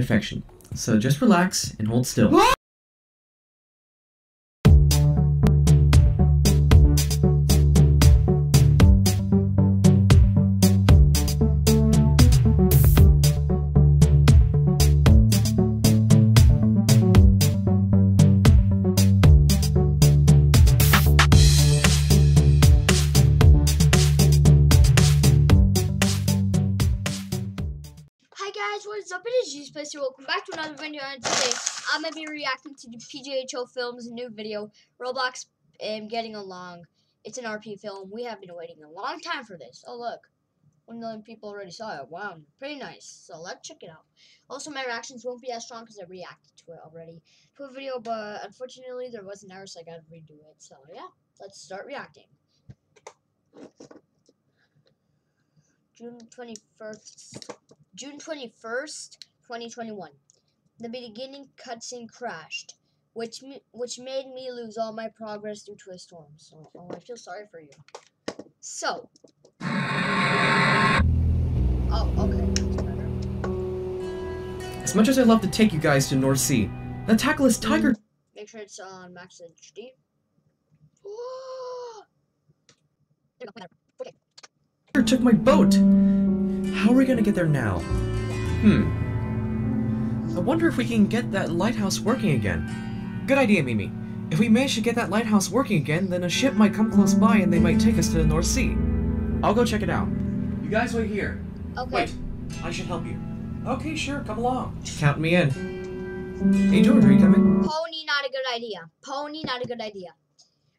infection. So just relax and hold still. Reacting to PGHL Films new video, Roblox um, Getting Along. It's an RP film. We have been waiting a long time for this. Oh look, 1 million people already saw it. Wow, pretty nice. So let's check it out. Also, my reactions won't be as strong because I reacted to it already to a video, but unfortunately there was an error, so I got to redo it. So yeah, let's start reacting. June 21st. June 21st, 2021. The beginning cutscene crashed, which which made me lose all my progress due to a storm. So, oh, I feel sorry for you. So. Oh, okay. As much as I love to take you guys to North Sea, that tackless tiger Make sure it's on max HD. took my boat. How are we gonna get there now? Hmm. I wonder if we can get that lighthouse working again. Good idea, Mimi. If we manage to get that lighthouse working again, then a ship might come close by and they might take us to the North Sea. I'll go check it out. You guys wait here. Okay. Wait, I should help you. Okay, sure, come along. Count me in. Hey, George, are you coming? Pony, not a good idea. Pony, not a good idea.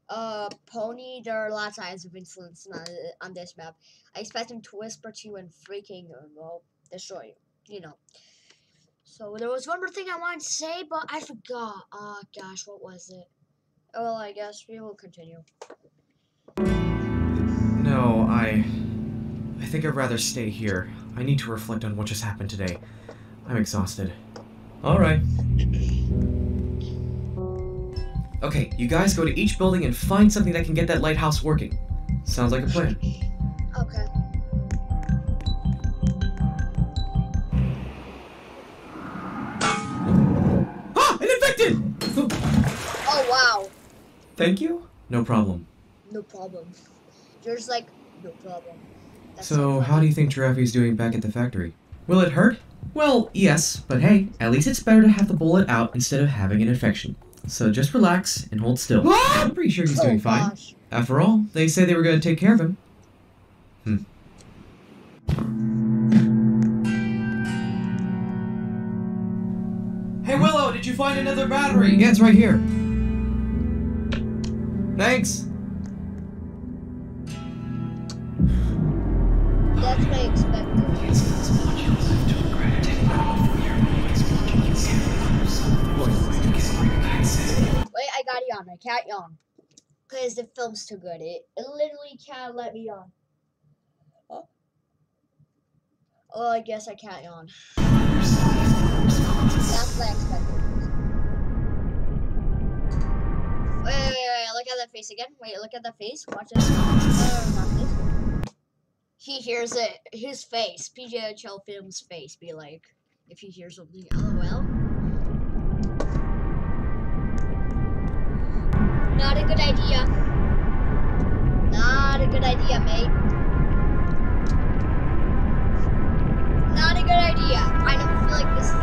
Uh, Pony, there are lots of signs of influence on, on this map. I expect him to whisper to you and freaking, uh, well, destroy you. You know. So there was one more thing I wanted to say, but I forgot. Oh gosh, what was it? Oh, well, I guess we will continue. No, I. I think I'd rather stay here. I need to reflect on what just happened today. I'm exhausted. Alright. Okay, you guys go to each building and find something that can get that lighthouse working. Sounds like a plan. Thank you? No problem. no problem. Yours like no problem. That's So, not how do you think Giraffe's doing back at the factory? Will it hurt? Well, yes, but hey, at least it's better to have the bullet out instead of having an infection. So just relax and hold still. I'm pretty sure he's Oh, doing fine. gosh. After all, they say they were going to take care of him. Hmm. Hey Willow, did you find another battery? Yeah, it's right here. Thanks. That's I expected. Wait, I got yawn. I can't yawn. Because the film's too good. It, it literally can't let me yawn. Oh. oh, I guess I can't yawn. That's I expected. Wait, wait, wait. Look at that face again. Wait, look at that face. Watch this. He hears it. His face. PGHL Film's face be like, if he hears something, lol. Not a good idea. Not a good idea, mate. Not a good idea. I don't feel like this is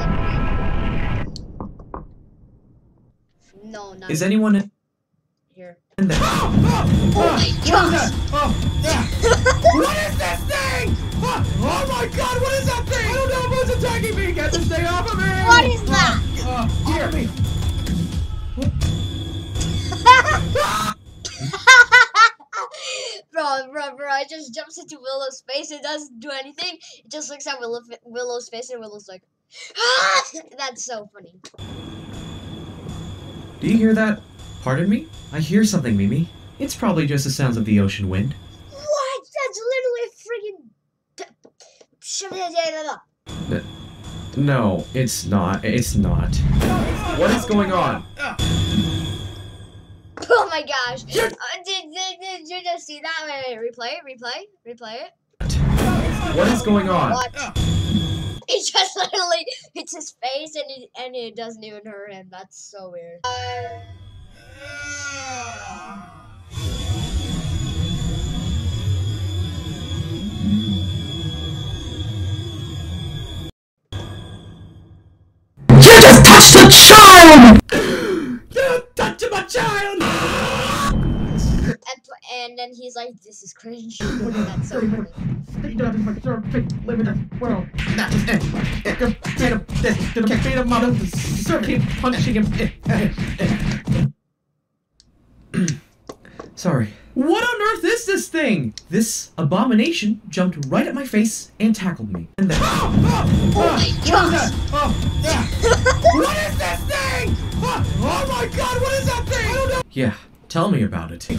it. No, not Is anyone here. there? Oh my gosh! Oh, yeah. what is this thing? Oh, oh my god, what is that thing? I don't know who's attacking me. Get this thing off of me. What is that? Uh, here. me. bro, bro, bro, I just jumps into Willow's face. It doesn't do anything. It just looks at Willow, Willow's face, and Willow's like, That's so funny. Do you hear that? Pardon me? I hear something, Mimi. It's probably just the sounds of the ocean wind. What? That's literally a freaking. No, it's not. It's not. What is going on? Oh my gosh! Uh, did, did, did you just see that? Wait, wait, replay it, replay, replay it. What is going on? What? he just literally hits his face and it, and it doesn't even hurt him. That's so weird. You just touched a child! you touched my child! And p- and then he's like, "This is cringe." That's so funny. Live in this world. Feed him, feed him, mother. Keep punching him. Sorry. What on earth is this thing? This abomination jumped right at my face and tackled me. And then. Oh, oh, Oh my ah, gosh. Oh, yeah. what is this thing? Oh, oh my god, what is that thing? I don't know. Yeah, tell me about it.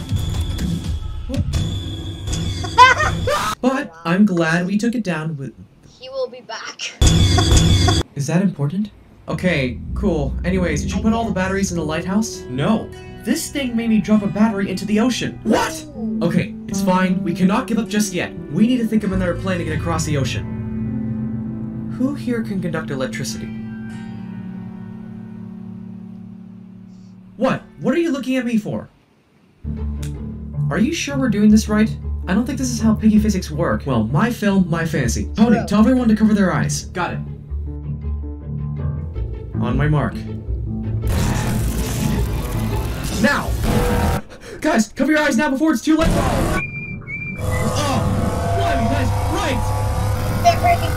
But I'm glad we took it down with. He will be back. Is that important? Okay, cool. Anyways, did you put all the batteries in the lighthouse? No. This thing made me drop a battery into the ocean. What? Okay, it's fine. We cannot give up just yet. We need to think of another plan to get across the ocean. Who here can conduct electricity? What? What are you looking at me for? Are you sure we're doing this right? I don't think this is how piggy physics work. Well, my film, my fantasy. Tony, Bro. tell everyone to cover their eyes. Got it. On my mark. Now! Guys, cover your eyes now before it's too late! Oh! Blimey, guys, right! They're breaking!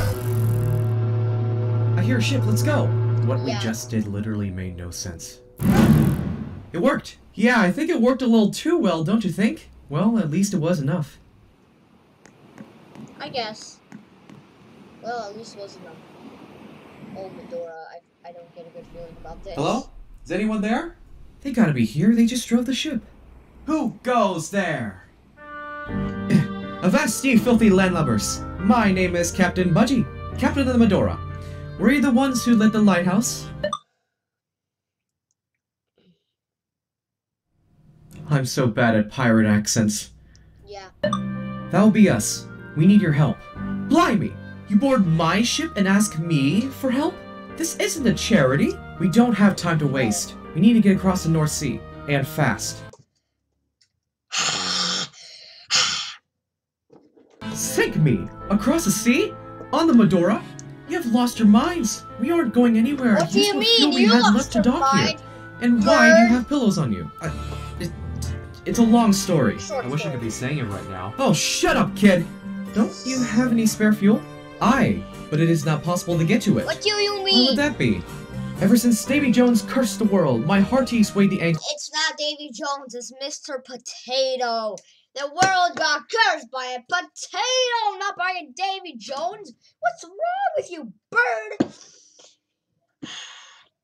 I hear a ship, let's go! What we just did literally made no sense. It worked! Yeah, I think it worked a little too well, don't you think? Well, at least it was enough. I guess. Well, at least it was enough. Oh, Medora, I, I don't get a good feeling about this. Hello? Is anyone there? They gotta be here, they just drove the ship. Who goes there? Avast ye filthy landlubbers! My name is Captain Budgie, Captain of the Medora. Were you the ones who lit the lighthouse? I'm so bad at pirate accents. Yeah. That'll be us. We need your help. Blimey! You board my ship and ask me for help? This isn't a charity. We don't have time to waste. We need to get across the North Sea. And fast. Sink me! Across the sea? On the Medora? You have lost your minds. We aren't going anywhere. What do you mean? we You had lost left to your dock here. mind? And why do you have pillows on you? I, it, it's a long story. Short I wish I could be saying it right now. Oh, shut up, kid! Don't you have any spare fuel? Aye, but it is not possible to get to it. What do you mean? mean? would that be? Ever since Davy Jones cursed the world, my hearty swayed the ankle. It's not Davy Jones, it's Mr. Potato. The world got cursed by a potato, not by a Davy Jones. What's wrong with you, bird?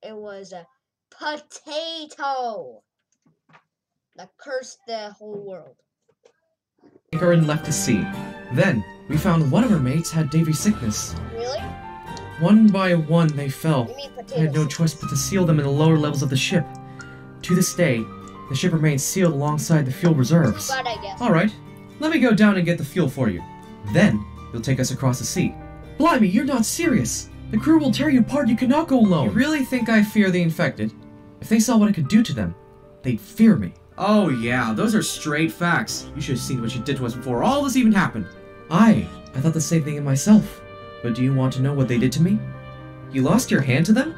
It was a potato that cursed the whole world. anchor and left to sea. Then, we found one of her mates had Davy's sickness. Really? One by one, they fell. You I had no choice but to seal them in the lower levels of the ship. To this day, the ship remains sealed alongside the fuel reserves. But I guess. Alright, let me go down and get the fuel for you. Then, you'll take us across the sea. Blimey, you're not serious! The crew will tear you apart, you cannot go alone! You really think I fear the infected? If they saw what I could do to them, they'd fear me. Oh yeah, those are straight facts. You should have seen what you did to us before all this even happened. I, I thought the same thing of myself. But do you want to know what they did to me? You lost your hand to them?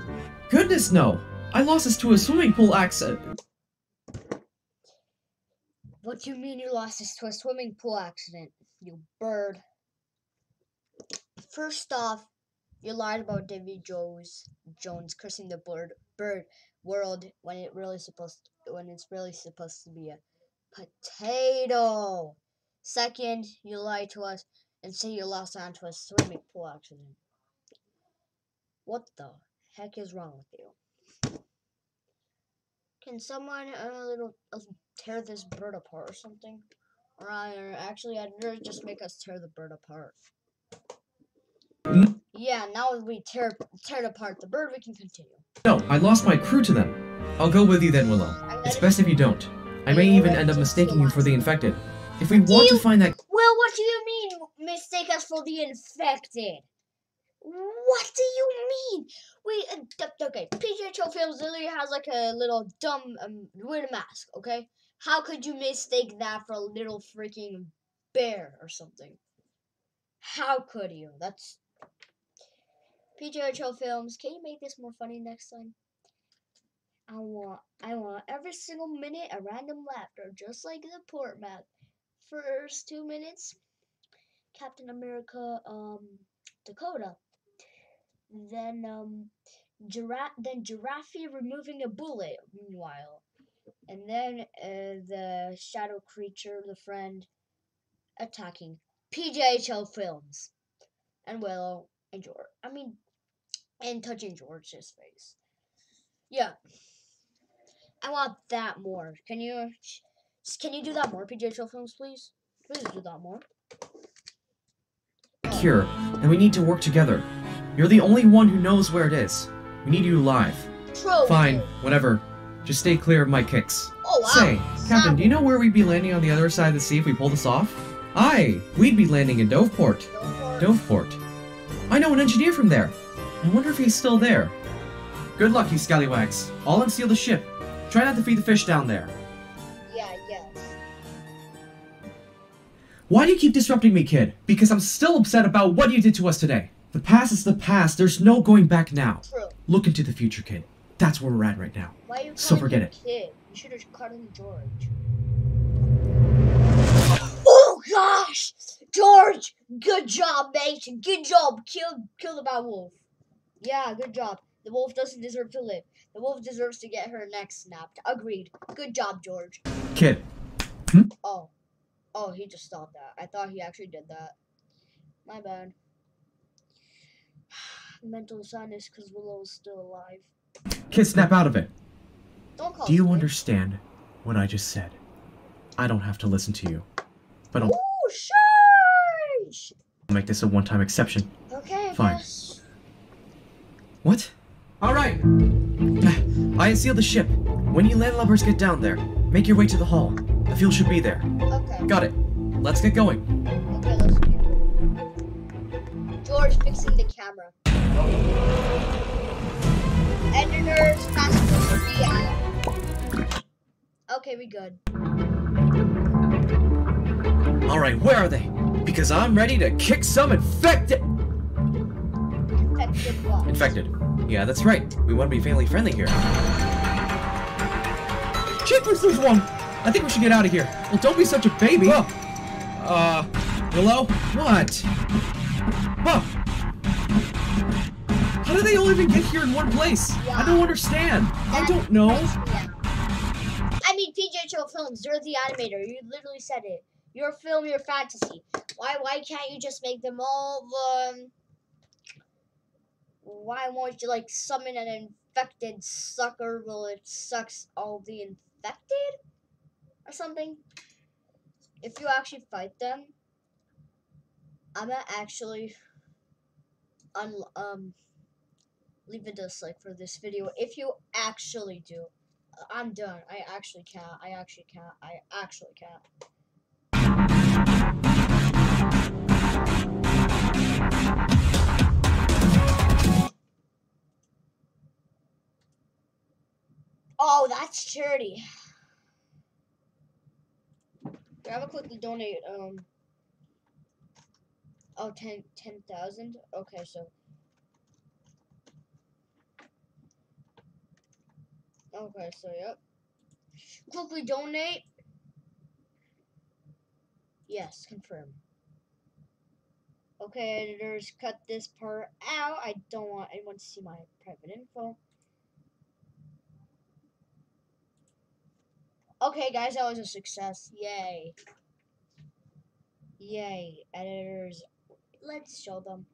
Goodness no! I lost this to a swimming pool accident. What do you mean you lost this to a swimming pool accident, you bird? First off, you lied about Davy Jones Jones cursing the bird bird world when it really supposed when it's really supposed to be a potato. Second, you lied to us and say you lost onto a swimming pool accident. What the heck is wrong with you? Can someone a little uh, tear this bird apart or something? Or, actually, I'd rather just make us tear the bird apart. Yeah, now that we tear tear apart the bird, we can continue. No, I lost my crew to them. I'll go with you then, Willow. It's best if you don't. I may even end up mistaking you for the infected. If we want to find that Well, what do you mean mistake us for the infected? What do you mean? We uh, okay. PGHL Films literally has like a little dumb um, weird mask. Okay, how could you mistake that for a little freaking bear or something? How could you? That's PGHL Films. Can you make this more funny next time? I want, I want every single minute a random laughter, just like the port map. First two minutes, Captain America, um, Dakota. Then, um, giraffe, then giraffe removing a bullet. Meanwhile, and then uh, the shadow creature, the friend, attacking PGHL Films, and Willow and George. I mean, and touching George's face. Yeah. I want that more. Can you can you do that more, PGHL Films, please? Please do that more. Cure, and we need to work together. You're the only one who knows where it is. We need you alive. True. Fine, whatever. Just stay clear of my kicks. Oh wow. Say, Captain, Stop do you know where we'd be landing on the other side of the sea if we pull this off? Aye, we'd be landing in Doveport. it. Doveport. I know an engineer from there. I wonder if he's still there. Good luck, you scallywags. I'll unseal the ship. Try not to feed the fish down there. Why do you keep disrupting me, kid? Because I'm still upset about what you did to us today. The past is the past. There's no going back now. True. Look into the future, kid. That's where we're at right now. Why are you So forget it. Kid? You should have called him George. Oh gosh! George! Good job, mate. Good job. Kill kill the bad wolf. Yeah, good job. The wolf doesn't deserve to live. The wolf deserves to get her neck snapped. Agreed. Good job, George. Kid, Oh. Oh, he just stopped that. I thought he actually did that. My bad. Mental sadness because Willow's still alive. kid, snap out of it. Don't call Do you me. understand what I just said? I don't have to listen to you. But I'll Ooh, shush! make this a one-time exception. Okay, Fine. guess. What? Alright. I unsealed the ship. When you landlubbers get down there, make your way to the hall. The fuel should be there. Okay. Got it. Let's get going. Okay, let's do it. George fixing the camera. Editors, fast forward the ad. Okay, we good. Alright, where are they? Because I'm ready to kick some infected. Infected what? Infected. Yeah, that's right. We want to be family friendly here. Jeepers, there's one! I think we should get out of here. Well, don't be such a baby. Oh. Uh, hello? What? Huh? How did they all even get here in one place? I don't understand. I don't know. Yeah. I mean, PJ PGHL Films, you're the animator. You literally said it. Your film, your fantasy. Why why can't you just make them all um why won't you like summon an infected sucker will it sucks all the infected? Or something? If you actually fight them, I'ma actually un um leave a dislike for this video if you actually do. I'm done. I actually can't. I actually can't. I actually can't. Oh, that's charity. Grab a quickly donate. Um. Oh, ten ten thousand. Okay, so. Okay, so yep. Quickly donate. Yes, confirm. Okay, editors, cut this part out. I don't want anyone to see my private info. Okay, guys, that was a success. Yay. Yay. Editors, let's show them.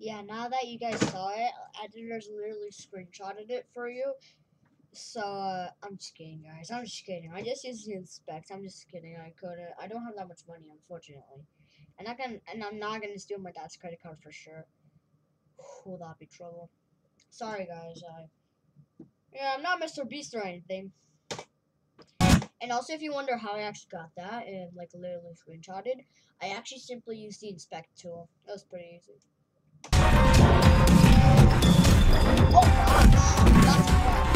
Yeah, now that you guys saw it, editors literally screenshotted it for you. So uh, I'm just kidding, guys. I'm just kidding. I just used the inspect. I'm just kidding. I couldn't. I don't have that much money, unfortunately. And I can, and I'm not gonna steal my dad's credit card for sure. Will that be trouble? Sorry, guys. I, yeah, I'm not Mr. Beast or anything. And also, if you wonder how I actually got that and like literally screenshotted, I actually simply used the inspect tool. That was pretty easy. あっ!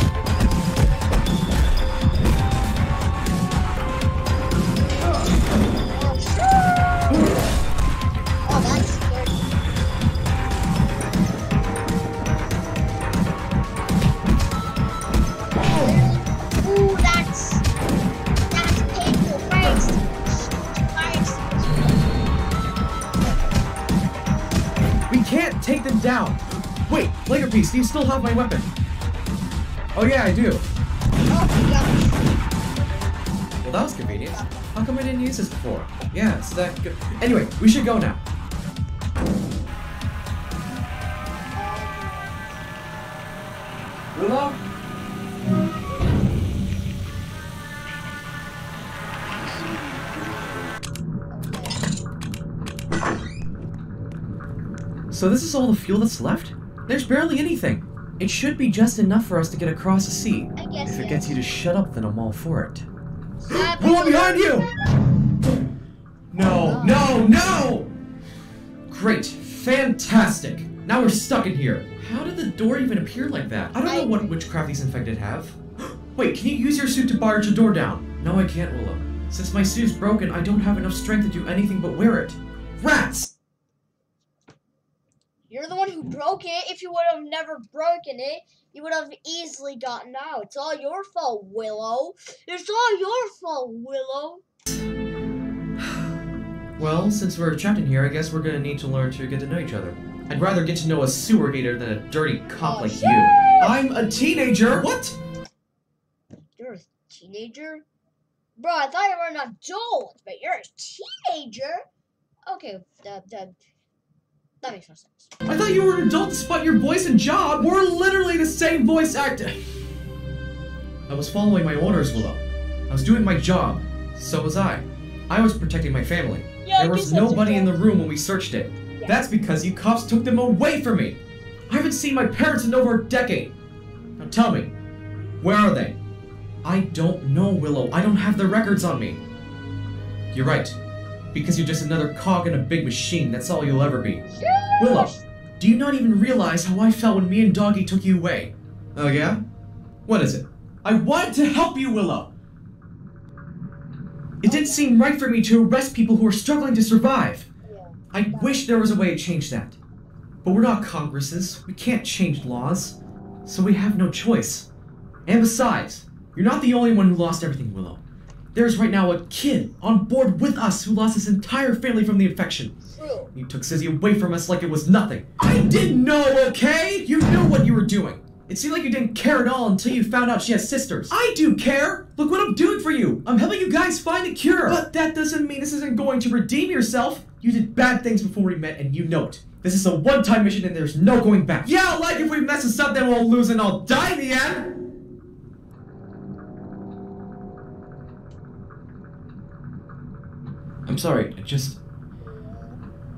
Piece, do you still have my weapon? Oh yeah, I do. Well, that was convenient. How come I didn't use this before? Yeah, it's that good. Anyway, we should go now. Willow? So this is all the fuel that's left? There's barely anything. It should be just enough for us to get across the sea. I guess If it yes. gets you to shut up, then I'm all for it. Pull behind you! No, no, no! Great, fantastic. Now we're stuck in here. How did the door even appear like that? I don't know what witchcraft these infected have. Wait, can you use your suit to barge the door down? No, I can't, Willow. Since my suit's broken, I don't have enough strength to do anything but wear it. Rats! You're the one who broke it. If you would have never broken it, you would have easily gotten out. It's all your fault, Willow. It's all your fault, Willow. Well, since we're trapped in here, I guess we're gonna need to learn to get to know each other. I'd rather get to know a sewer gator than a dirty cop Oh, like shit. you. I'm a teenager! What? You're a teenager? Bro, I thought you were an adult, but you're a teenager? Okay, that, that, that makes no sense. I thought you were an adult despite your voice and job. We're literally the same voice actor. I was following my orders, Willow. I was doing my job. So was I. I was protecting my family. Yeah, there was nobody in the room when we searched it. Yeah. That's because you cops took them away from me. I haven't seen my parents in over a decade. Now tell me, where are they? I don't know, Willow. I don't have the records on me. You're right. Because you're just another cog in a big machine. That's all you'll ever be. Willow, do you not even realize how I felt when me and Doggy took you away? Oh, yeah? What is it? I wanted to help you, Willow! It didn't seem right for me to arrest people who are struggling to survive. I wish there was a way to change that. But we're not Congresses. We can't change laws. So we have no choice. And besides, you're not the only one who lost everything, Willow. There's right now a kid on board with us who lost his entire family from the infection. True. You took Zizzy away from us like it was nothing. I didn't know, okay? You knew what you were doing. It seemed like you didn't care at all until you found out she has sisters. I do care! Look what I'm doing for you! I'm helping you guys find a cure! But that doesn't mean this isn't going to redeem yourself! You did bad things before we met and you know it. This is a one-time mission and there's no going back. Yeah, like if we mess this up then we'll lose and I'll die in the end! I'm sorry, I just...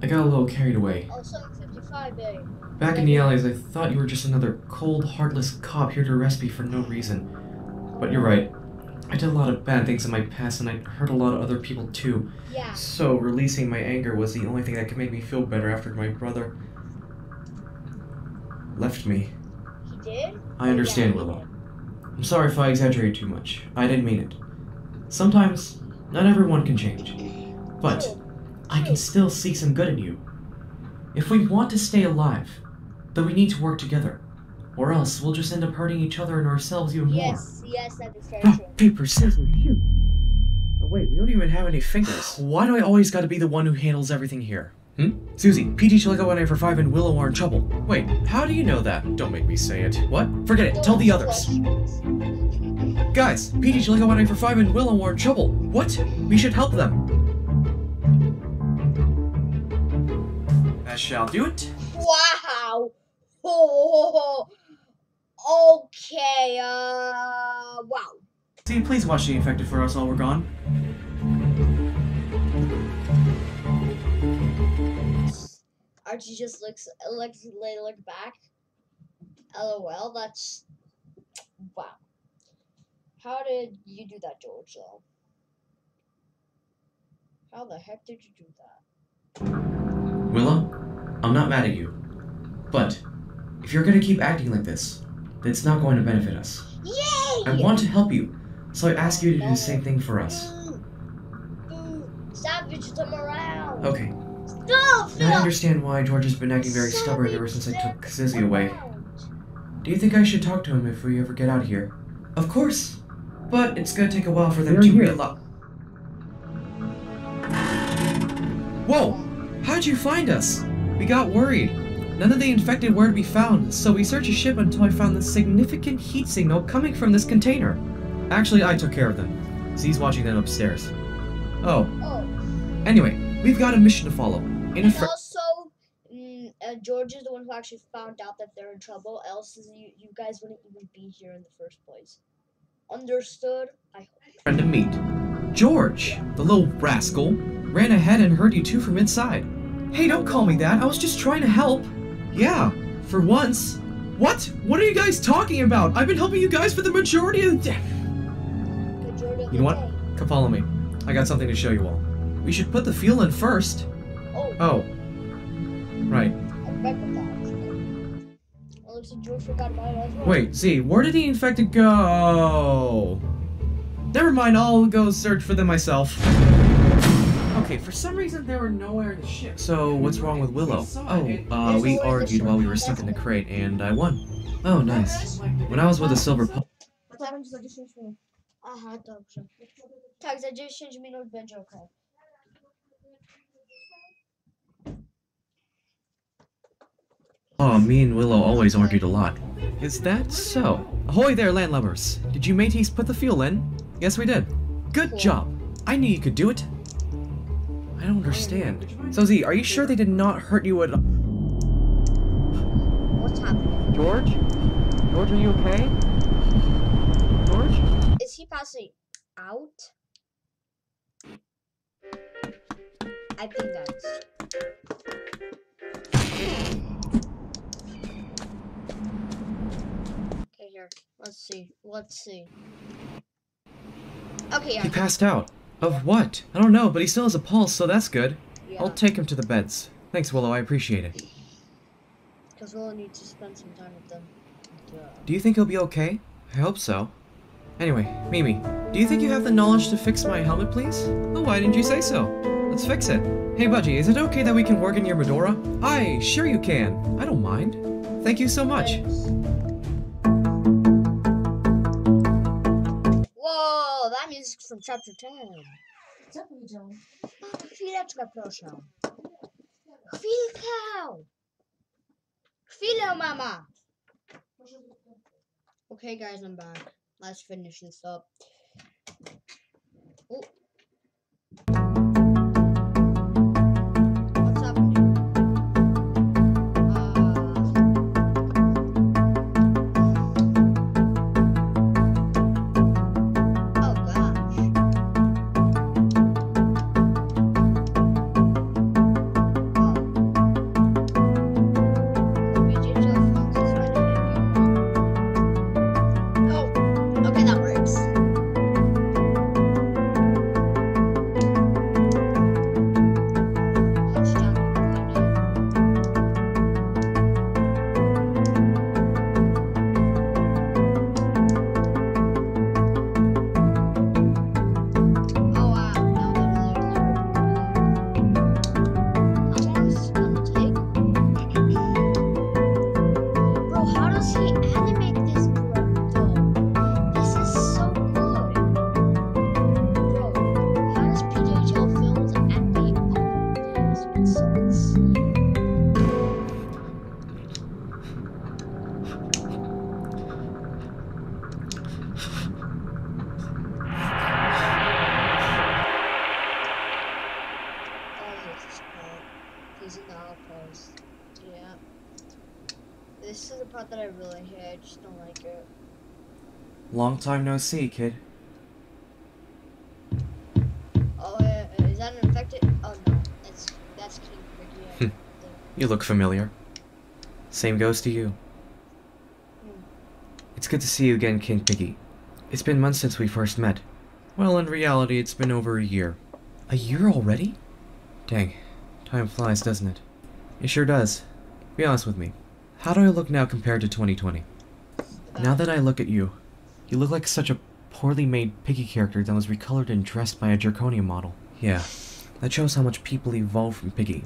I got a little carried away. Oh, 755, baby. Back in the alleys, I thought you were just another cold, heartless cop here to arrest me for no reason. But you're right. I did a lot of bad things in my past, and I hurt a lot of other people too. Yeah. So, releasing my anger was the only thing that could make me feel better after my brother left me. He did? I understand, Yeah, Willow. I'm sorry if I exaggerated too much. I didn't mean it. Sometimes, not everyone can change. But, I can still see some good in you. If we want to stay alive, then we need to work together. Or else we'll just end up hurting each other and ourselves even Yes, yes, that is very more. true. Paper, scissors, shoot. Oh wait, we don't even have any fingers. Why do I always gotta be the one who handles everything here? Hmm? Susie, PG Chilico 195 and Willow are in trouble. Wait, how do you know that? Don't make me say it. What? Forget it, tell the others. Guys, PG Chilico 195 and Willow are in trouble. What? We should help them. That shall do it. Wow. Oh, okay. Uh, wow. See, please watch the infected for us while we're gone. Archie just looks looks they look back. LOL. That's wow. How did you do that, George? Though. How the heck did you do that? Willow, I'm not mad at you. But if you're gonna keep acting like this, then it's not going to benefit us. Yay! I want to help you, so I ask you to do the same thing for us. Boo! Boo! Savage them around. Okay, No, now I understand why George has been acting very stubborn ever since I took Kazizzy away. Do you think I should talk to him if we ever get out of here? Of course. But it's gonna take a while for them They're to here. realize. Whoa! You find us? We got worried. None of the infected were to be found, so we searched the ship until I found the significant heat signal coming from this container. Actually, I took care of them. Z's watching them upstairs. Oh, Oh, anyway, we've got a mission to follow. In and also, mm, uh, George is the one who actually found out that they're in trouble. Else, you, you guys wouldn't even be here in the first place. Understood? I hope. friend to meet. George, the little rascal, ran ahead and heard you two from inside. Hey, don't call me that. I was just trying to help. Yeah, for once. What? What are you guys talking about? I've been helping you guys for the majority of the day. You know what? Come follow me. I got something to show you all. We should put the fuel in first. Oh, Oh. Right. I'm back with that. actually. Well, looks like George forgot about it as well. Wait, see, where did the infected go? Never mind, I'll go search for them myself. Okay, for some reason they were nowhere in the ship. So what's wrong with Willow? Oh, uh, we argued while we were stuck in the crate, and I won. Oh, nice. When I was with the silver pu- Tak, za 10 minut. Aha, dobrze. Tak, za 10 minut będzie ok. Oh, me and Willow always argued a lot. Is that so? Ahoy there, landlubbers. Did you mateys put the fuel in? Yes, we did. Good Cool. job. I knew you could do it. I don't understand. So Z, are you sure they did not hurt you at What's happening? George? George, are you okay? George? Is he passing out? I think that's. Okay, here. Let's see. Let's see. Okay, yeah. He passed out. Of what? I don't know, but he still has a pulse, so that's good. yeah. I'll take him to the beds. Thanks, Willow, I appreciate it. Because Willow needs to spend some time with them. Do you think he'll be okay? I hope so. Anyway, Mimi, do you think you have the knowledge to fix my helmet, please? Oh, why didn't you say so? Let's fix it. Hey, Budgie, is it okay that we can work in your Medora? Aye, sure you can. I don't mind. Thank you so much. Thanks. From chapter 10. Co powiedział? Chwileczkę, proszę. Chwilkę! Chwilę, mama! Okay, guys, I'm back. Let's finish this up. Ooh. He's in the outpost. Yeah. This is the part that I really hate. I just don't like it. Long time no see, kid. Oh, uh, uh, is that an infected? Oh, no. That's, that's King Ricky. Hmm. you look familiar. Same goes to you. Hmm. It's good to see you again, King Piggy. It's been months since we first met. Well, in reality, it's been over a year. A year already? Dang, time flies, doesn't it? It sure does. Be honest with me. How do I look now compared to 2020? Now that I look at you, you look like such a poorly made piggy character that was recolored and dressed by a Draconian model. Yeah, that shows how much people evolve from Piggy.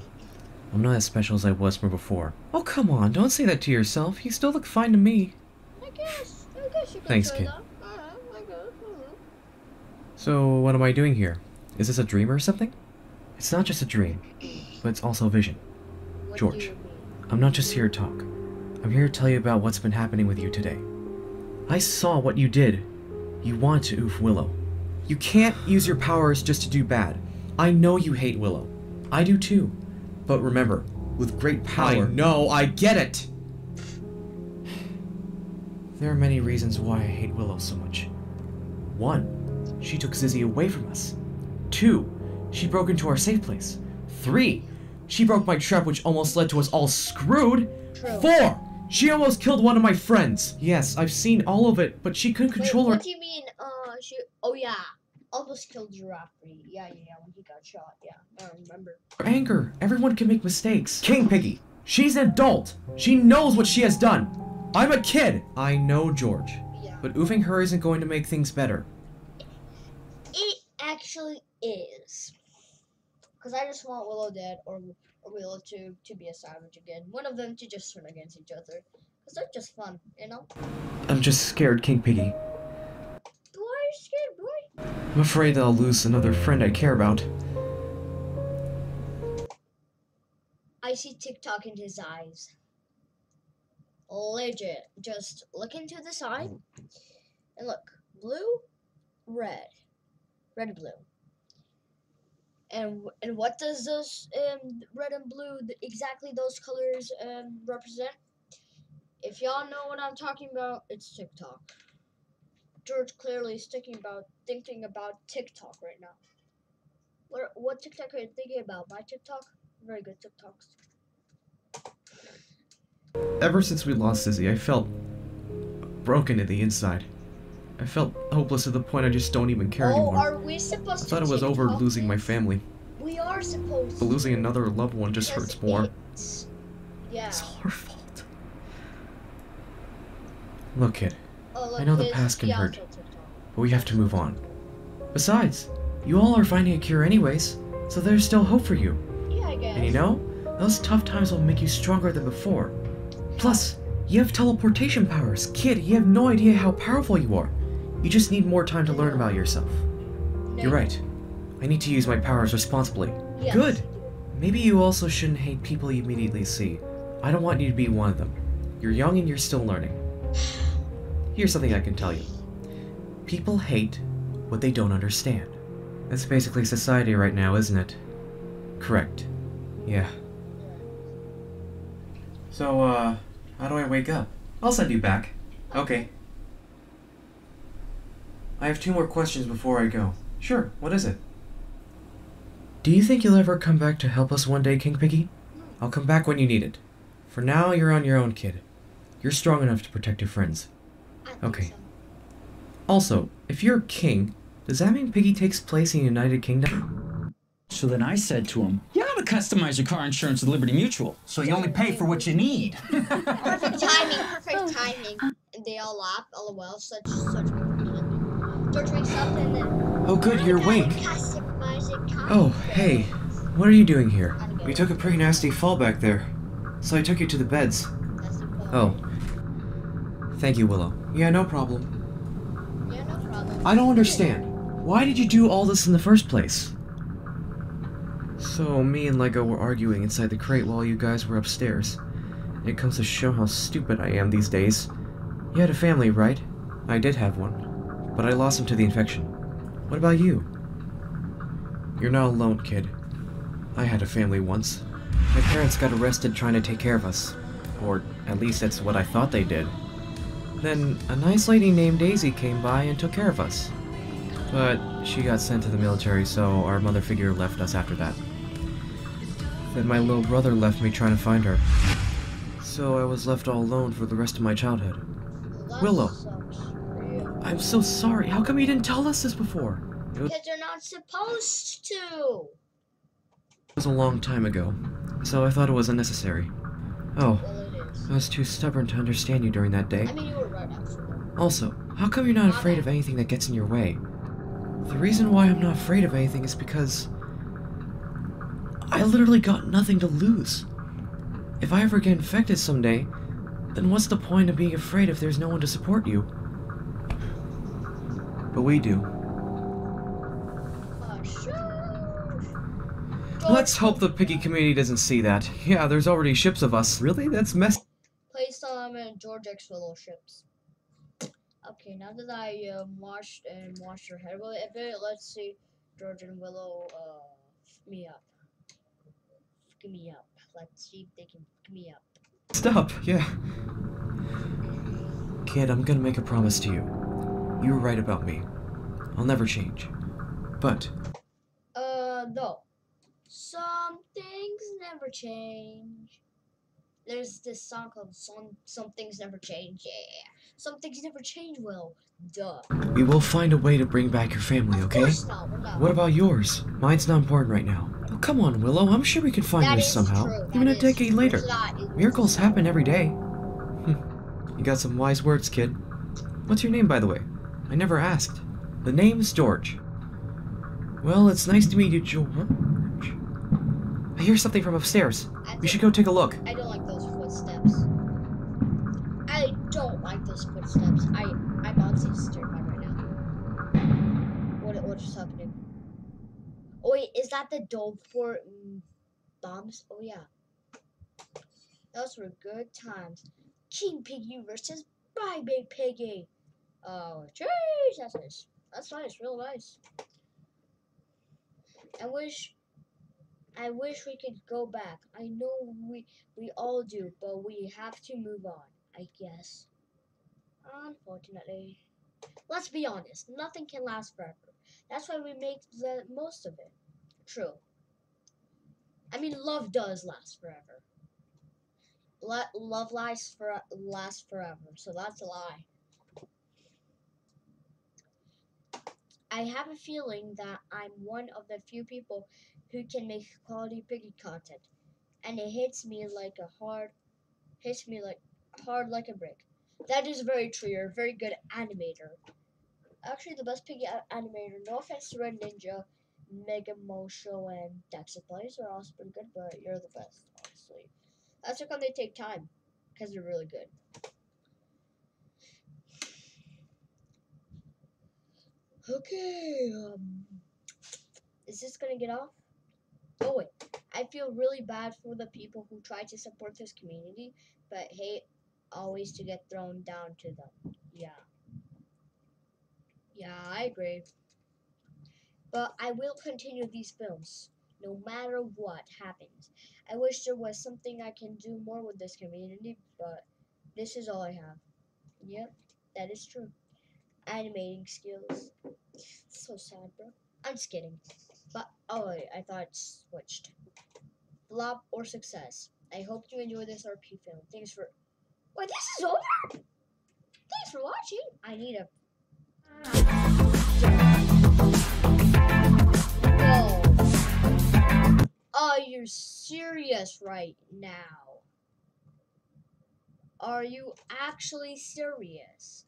I'm not as special as I was from before. Oh, come on, don't say that to yourself. You still look fine to me. I guess. I guess you can Thanks, kid. that. Alright, I guess. mhm. So, what am I doing here? Is this a dream or something? It's not just a dream, but it's also vision. What George. do you mean? I'm not just here to talk. I'm here to tell you about what's been happening with you today. I saw what you did. You want to oof Willow. You can't use your powers just to do bad. I know you hate Willow. I do too. But remember, with great power. No, I get it! There are many reasons why I hate Willow so much. One, she took Zizzy away from us. Two, she broke into our safe place. Three, she broke my trap, which almost led to us all screwed. True. Four, she almost killed one of my friends. Yes, I've seen all of it, but she couldn't Wait, control her. what do you mean? Uh, she. Oh yeah, almost killed Giraffe. Yeah, yeah, yeah. When he got shot. Yeah, I remember. anger. Everyone can make mistakes. King Piggy, she's an adult. She knows what she has done. I'm a kid. I know, George. Yeah. But oofing her isn't going to make things better. It actually is. Cause I just want Willow dead, or or Willow to to be a savage again. One of them to just turn against each other. Cause they're just fun, you know. I'm just scared, King Piggy. Why are you scared, boy? I'm afraid that I'll lose another friend I care about. I see TikTok in his eyes. Legit. Just look into the side and look. Blue, red. Red blue. And and what does those um red and blue exactly those colors um represent? If y'all know what I'm talking about, it's TikTok. George clearly is thinking about thinking about TikTok right now. What what TikTok are you thinking about? My TikTok? Very good TikToks. Ever since we lost Izzy, I felt broken in the inside. I felt hopeless to the point I just don't even care oh, anymore. are we supposed I to thought it was over losing my family, We are supposed but to. losing another loved one just because hurts more. it's- Yeah. It's all her fault. Look, kid, Oh, look, know the past can hurt. but we have to move on. Besides, you all are finding a cure anyways, so there's still hope for you. Yeah, I guess. And you know, those tough times will make you stronger than before. Plus, you have teleportation powers. Kid, you have no idea how powerful you are. You just need more time to learn about yourself. No, You're right. I need to use my powers responsibly. yes. Good. Maybe you also shouldn't hate people you immediately see. I don't want you to be one of them. You're young and you're still learning. Here's something I can tell you. People hate what they don't understand. That's basically society right now, isn't it? Correct. Yeah. So, uh, how do I wake up? I'll send you back. Okay. I have two more questions before I go. Sure, what is it? Do you think you'll ever come back to help us one day, King Piggy? I'll come back when you need it. For now, you're on your own, kid. You're strong enough to protect your friends. Okay. so. Also, if you're a king, does that mean Piggy takes place in the United Kingdom? So then I said to him, You ought to customize your car insurance with Liberty Mutual. So you only pay for what you need. Perfect timing. Perfect timing. And they all laugh. LOL. Such such Oh, good, you're awake. Oh, hey. What are you doing here? We took a pretty nasty fall back there. So I took you to the beds. Oh. Thank you, Willow. Yeah, no problem. Yeah, no problem. I don't understand. Why did you do all this in the first place? So, me and Lego were arguing inside the crate while you guys were upstairs. It comes to show how stupid I am these days. You had a family, right? I did have one. But I lost him to the infection. What about you? You're not alone, kid. I had a family once. My parents got arrested trying to take care of us. Or at least that's what I thought they did. Then a nice lady named Daisy came by and took care of us. But she got sent to the military, so our mother figure left us after that. Then my little brother left me trying to find her. So I was left all alone for the rest of my childhood. Willow. Sucks for you. I'm so sorry. How come you didn't tell us this before? Because you're not supposed to. it was a long time ago, so I thought it was unnecessary. Oh, Well, it is. I was too stubborn to understand you during that day. I mean, you were right actually. Also, how come you're not afraid of anything that gets in your way? The reason why I'm not afraid of anything is because I literally got nothing to lose. If I ever get infected someday, then what's the point of being afraid if there's no one to support you? But we do. Uh. Let's hope the piggy community doesn't see that. Yeah, there's already ships of us. Really? That's mess. Play some in George X Willow ships. Okay, now that I um, washed and washed your head with it a bit, let's see George and Willow uh me up. F me up. Let's see if they can f me up. Stop, yeah. Kid, I'm gonna make a promise to you. You were right about me. I'll never change. But Uh, no. Some things never change. There's this song called "Some Some Things Never Change." Yeah, some things never change. Will, duh. we will find a way to bring back your family, Of okay? course not. Not. What about yours? Mine's not important right now. Oh, come on, Willow. I'm sure we can find That yours somehow. true, Even that a decade true. later. Miracles happen every day. you got some wise words, kid. What's your name, by the way? I never asked. The name's George. Well, it's nice to meet you, George. I hear something from upstairs. We should go take a look. I don't like those footsteps. I don't like those footsteps. I I'm honestly just terrified right now. What what is happening? Oh wait, is that the Doveport mm, bombs? Oh yeah. Those were good times. King Piggy versus Bye Big Piggy. Oh, jeez, that's nice. That's nice, real nice. I wish I wish we could go back. I know we we all do, but we have to move on, I guess. Unfortunately. Let's be honest, nothing can last forever. That's why we make the most of it. True. I mean, love does last forever. Le- love lasts for lasts forever, so that's a lie. I have a feeling that I'm one of the few people who can make quality piggy content, and it hits me like a hard, hits me like hard like a brick. That is very true. You're a very good animator. Actually, the best piggy animator. No offense to Red Ninja, Mega Mosho, and Dexa Plays are also pretty good, but you're the best, honestly. That's because they take time, because they're really good. Okay, um, is this gonna get off? Oh wait, I feel really bad for the people who try to support this community, but hate always to get thrown down to them. Yeah. Yeah, I agree. But I will continue these films, no matter what happens. I wish there was something I can do more with this community, but this is all I have. Yep, that is true. Animating skills. So sad, bro. I'm just kidding. But oh I thought it switched. Flop or success. I hope you enjoy this RP film. Thanks for Wait, this is over? Thanks for watching. I need a Whoa. Oh, Are you serious right now? Are you actually serious?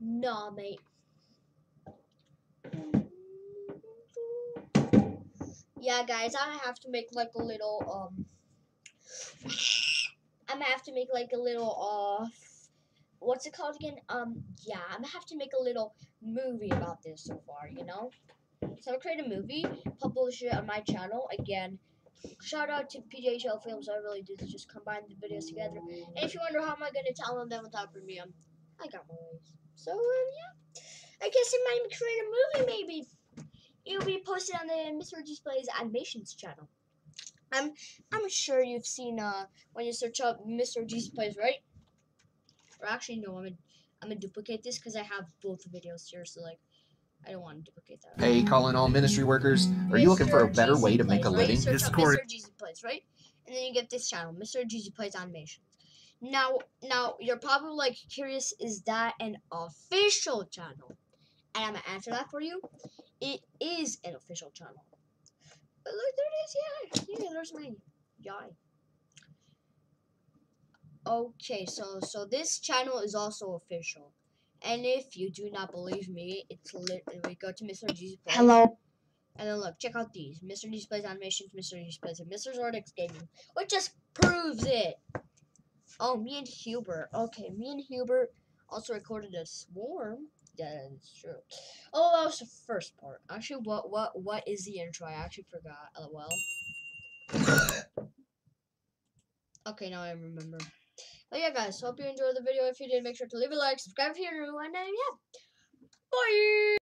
Nah, mate. Yeah, guys, I have to make like a little um. I'm gonna have to make like a little uh, what's it called again? Um, yeah, I'm gonna have to make a little movie about this so far, you know. So I'll create a movie, publish it on my channel again. Shout out to PGHL Films. I really did just combine the videos together. And if you wonder how am I gonna tell them that without premium, I got my ways. So um, yeah, I guess it might create a movie maybe. It'll be posted on the Mr. GZPlaz Animations channel. I'm I'm sure you've seen uh when you search up Mr. GZPlaz, right? Or actually no, I'm gonna I'm gonna duplicate this because I have both videos here, so like I don't want to duplicate that. Hey, calling all ministry workers. Are you looking for a better Jeezy way to make a Plays, right? living? Search up Discord. Mr. GZPlaz, right? And then you get this channel, Mr. GZPlaz Animations. Now, now you're probably like curious, is that an official channel? And I'm gonna answer that for you. It is an official channel. But look, there it is. Yeah, yeah. There's my guy. Okay, so so this channel is also official. And if you do not believe me, it's literally go to Mr. GZPlaz. Hello. And then look, check out these. Mr. GZPlaz Animations, Mr. GZPlaz, and Mr. Zordex Gaming. Which just proves it. Oh, me and Hubert. Okay, me and Hubert also recorded a swarm. Yeah, that's true. Oh, that was the first part. Actually, what what what is the intro? I actually forgot. LOL. Okay, now I remember. But yeah, guys, hope you enjoyed the video. If you did, make sure to leave a like, subscribe if you're new, and then yeah, bye.